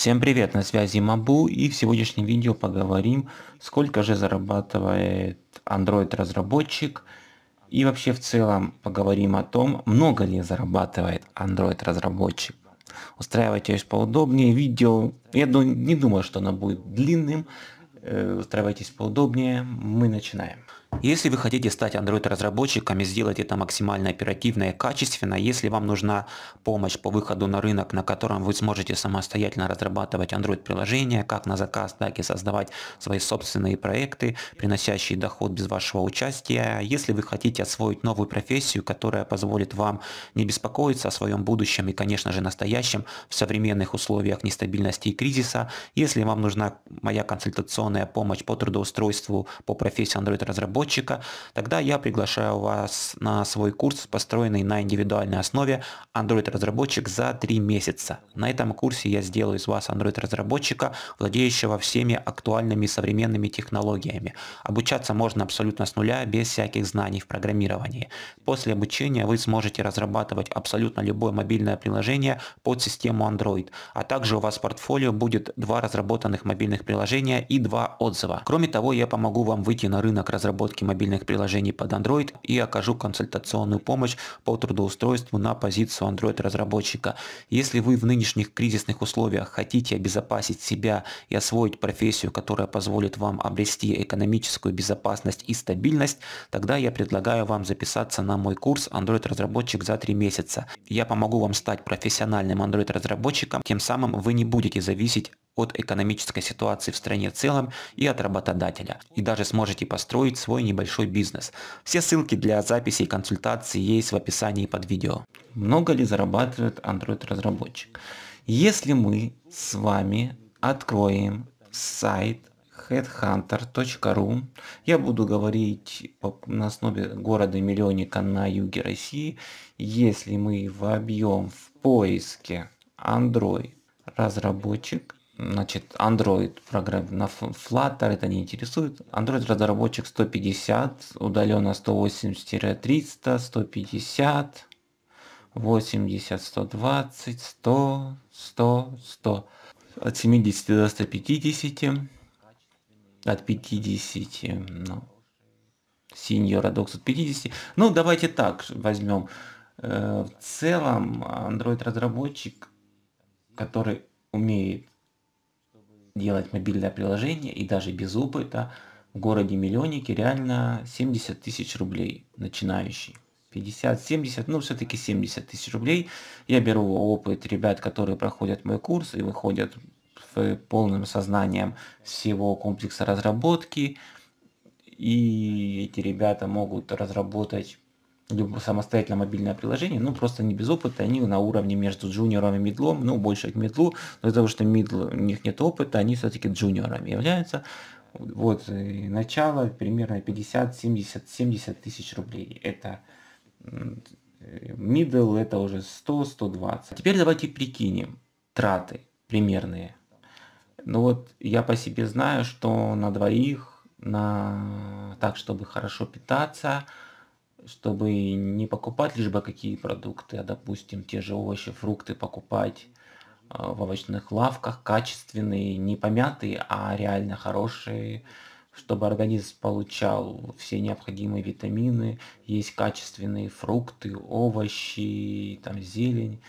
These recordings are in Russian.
Всем привет, на связи Мабу и в сегодняшнем видео поговорим, сколько же зарабатывает Android разработчик и вообще в целом поговорим о том, много ли зарабатывает Android разработчик. Устраивайтесь поудобнее, видео, я не думаю, что оно будет длинным, э, устраивайтесь поудобнее, мы начинаем. Если вы хотите стать Android разработчиком и сделать это максимально оперативно и качественно, если вам нужна помощь по выходу на рынок, на котором вы сможете самостоятельно разрабатывать Android приложения, как на заказ, так и создавать свои собственные проекты, приносящие доход без вашего участия, если вы хотите освоить новую профессию, которая позволит вам не беспокоиться о своем будущем и, конечно же, настоящем в современных условиях нестабильности и кризиса, если вам нужна моя консультационная помощь по трудоустройству по профессии Android разработчика, тогда я приглашаю вас на свой курс, построенный на индивидуальной основе Android разработчик за 3 месяца. На этом курсе я сделаю из вас Android разработчика, владеющего всеми актуальными современными технологиями. Обучаться можно абсолютно с нуля, без всяких знаний в программировании. После обучения вы сможете разрабатывать абсолютно любое мобильное приложение под систему Android, а также у вас в портфолио будет два разработанных мобильных приложения и два отзыва. Кроме того, я помогу вам выйти на рынок разработки разработки мобильных приложений под Android и окажу консультационную помощь по трудоустройству на позицию Android разработчика. Если вы в нынешних кризисных условиях хотите обезопасить себя и освоить профессию, которая позволит вам обрести экономическую безопасность и стабильность, тогда я предлагаю вам записаться на мой курс Android разработчик за 3 месяца. Я помогу вам стать профессиональным Android разработчиком, тем самым вы не будете зависеть от экономической ситуации в стране в целом и от работодателя. И даже сможете построить свой небольшой бизнес. Все ссылки для записи и консультаций есть в описании под видео. Много ли зарабатывает Android разработчик? Если мы с вами откроем сайт headhunter.ru. Я буду говорить на основе города-миллионника на юге России. Если мы вобьем в поиске Android разработчик, Значит, Android программ на Flutter это не интересует. Android разработчик 150, удаленно 180-300, 150, 80, 120, 100, 100, 100. От 70 до 150. От 50, ну, Senior до 250. Ну, давайте так возьмем. Э, в целом, Android разработчик, который умеет делать мобильное приложение и даже без опыта в городе миллионники реально 70 тысяч рублей начинающий. 50-70, ну все-таки 70 тысяч рублей. Я беру опыт ребят, которые проходят мой курс и выходят в полным сознанием всего комплекса разработки. И эти ребята могут разработать самостоятельно мобильное приложение, ну просто не без опыта, они на уровне между джуниором и медлом, ну больше к медлу, но из-за того, что медл, у них нет опыта, они все-таки джуниорами являются. Вот, начало примерно 50, 70, 70 тысяч рублей. Это middle это уже 100, 120. Теперь давайте прикинем траты примерные. Ну вот я по себе знаю, что на двоих, на так, чтобы хорошо питаться, чтобы не покупать лишь бы какие продукты, а допустим те же овощи, фрукты покупать а, в овощных лавках, качественные, не помятые, а реально хорошие, чтобы организм получал все необходимые витамины, есть качественные фрукты, овощи, там зелень,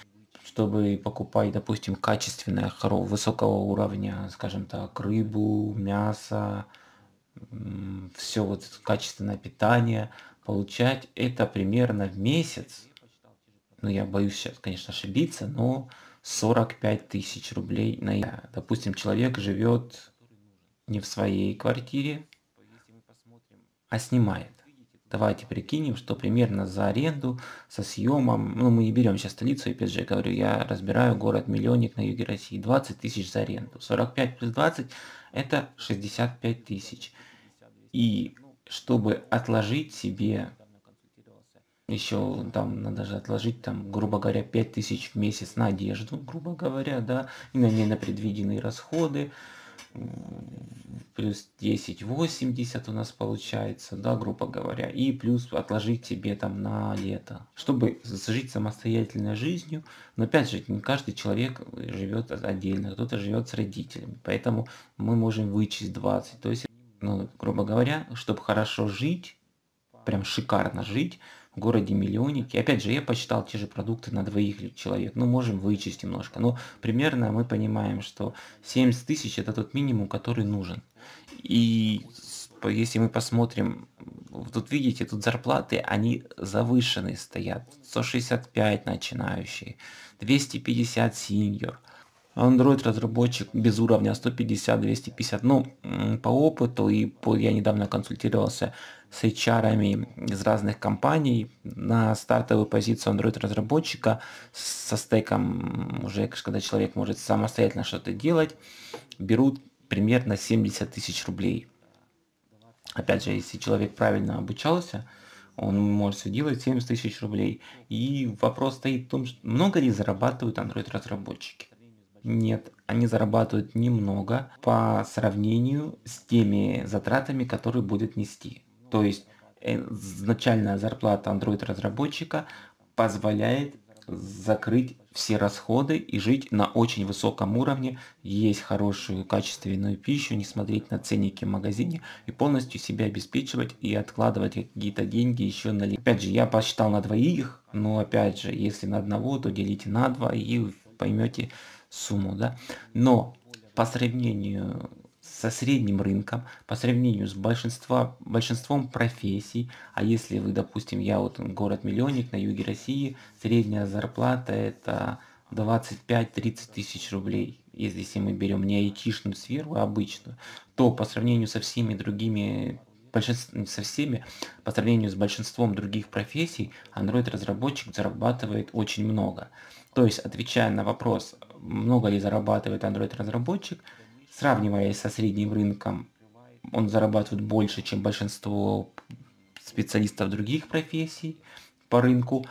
чтобы покупать, допустим, качественное, высокого уровня, скажем так, рыбу, мясо, все вот качественное питание – получать это примерно в месяц, ну я боюсь сейчас, конечно, ошибиться, но 45 тысяч рублей на Допустим, человек живет не в своей квартире, а снимает. Давайте прикинем, что примерно за аренду, со съемом, ну мы не берем сейчас столицу, опять же говорю, я разбираю город-миллионник на юге России, 20 тысяч за аренду. 45 плюс 20 это 65 тысяч. И чтобы отложить себе еще там надо же отложить там, грубо говоря, 5000 в месяц на одежду, грубо говоря, да, и на ней на предвиденные расходы. плюс 10,80 у нас получается, да, грубо говоря, и плюс отложить себе там на лето, чтобы жить самостоятельной жизнью. Но опять же, не каждый человек живет отдельно, кто-то живет с родителями, поэтому мы можем вычесть 20. То есть, ну, грубо говоря, чтобы хорошо жить, прям шикарно жить, в городе миллионники. Опять же, я посчитал те же продукты на двоих человек. Ну, можем вычесть немножко. Но примерно мы понимаем, что 70 тысяч это тот минимум, который нужен. И если мы посмотрим, тут видите, тут зарплаты, они завышенные стоят. 165 начинающие, 250 синьор. Android разработчик без уровня 150-250. Ну, по опыту и по, я недавно консультировался с HR из разных компаний на стартовую позицию Android разработчика со стейком уже, когда человек может самостоятельно что-то делать, берут примерно 70 тысяч рублей. Опять же, если человек правильно обучался, он может все делать 70 тысяч рублей. И вопрос стоит в том, что много ли зарабатывают Android разработчики. Нет, они зарабатывают немного по сравнению с теми затратами, которые будет нести. То есть э, начальная зарплата Android разработчика позволяет закрыть все расходы и жить на очень высоком уровне, есть хорошую качественную пищу, не смотреть на ценники в магазине и полностью себя обеспечивать и откладывать какие-то деньги еще на... Опять же, я посчитал на двоих, но опять же, если на одного, то делите на два и поймете сумму, да. Но по сравнению со средним рынком, по сравнению с большинства, большинством профессий, а если вы, допустим, я вот город-миллионник на юге России, средняя зарплата это 25-30 тысяч рублей. Если мы берем не айтишную сферу, а обычную, то по сравнению со всеми другими большинством, со всеми, по сравнению с большинством других профессий, Android-разработчик зарабатывает очень много. То есть, отвечая на вопрос, много ли зарабатывает Android-разработчик, сравнивая со средним рынком, он зарабатывает больше, чем большинство специалистов других профессий по рынку,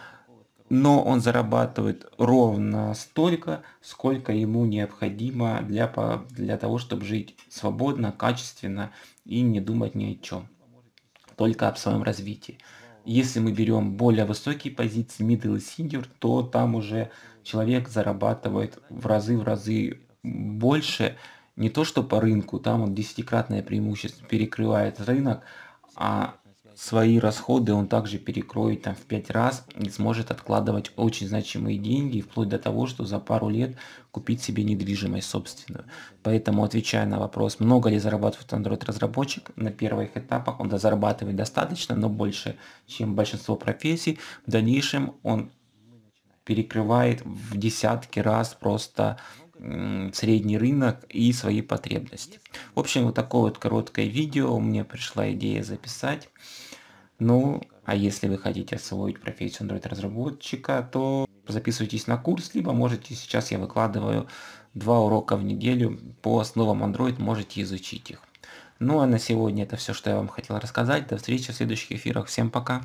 но он зарабатывает ровно столько, сколько ему необходимо для, для того, чтобы жить свободно, качественно и не думать ни о чем, только об своем развитии. Если мы берем более высокие позиции, middle и senior, то там уже человек зарабатывает в разы в разы больше, не то что по рынку, там он десятикратное преимущество перекрывает рынок, а свои расходы он также перекроет там в 5 раз и сможет откладывать очень значимые деньги, вплоть до того, что за пару лет купить себе недвижимость собственную. Поэтому, отвечая на вопрос, много ли зарабатывает Android-разработчик, на первых этапах он зарабатывает достаточно, но больше, чем большинство профессий. В дальнейшем он перекрывает в десятки раз просто средний рынок и свои потребности. В общем, вот такое вот короткое видео. Мне пришла идея записать. Ну, а если вы хотите освоить профессию Android-разработчика, то записывайтесь на курс, либо можете, сейчас я выкладываю два урока в неделю по основам Android, можете изучить их. Ну а на сегодня это все, что я вам хотел рассказать. До встречи в следующих эфирах. Всем пока!